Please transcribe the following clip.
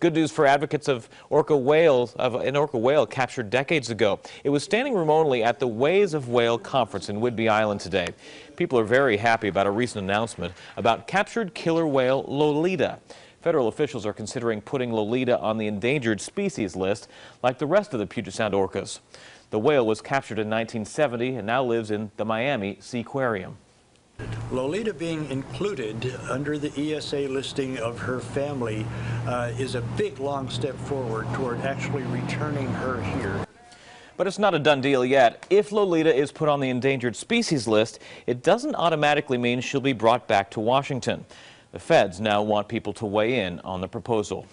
Good news for advocates of orca whales, of an orca whale captured decades ago. It was standing room only at the Ways of Whale conference in Whidbey Island today. People are very happy about a recent announcement about captured killer whale Lolita. Federal officials are considering putting Lolita on the endangered species list like the rest of the Puget Sound orcas. The whale was captured in 1970 and now lives in the Miami Seaquarium. Lolita being included under the ESA listing of her family uh, is a big long step forward toward actually returning her here. But it's not a done deal yet. If Lolita is put on the endangered species list, it doesn't automatically mean she'll be brought back to Washington. The feds now want people to weigh in on the proposal.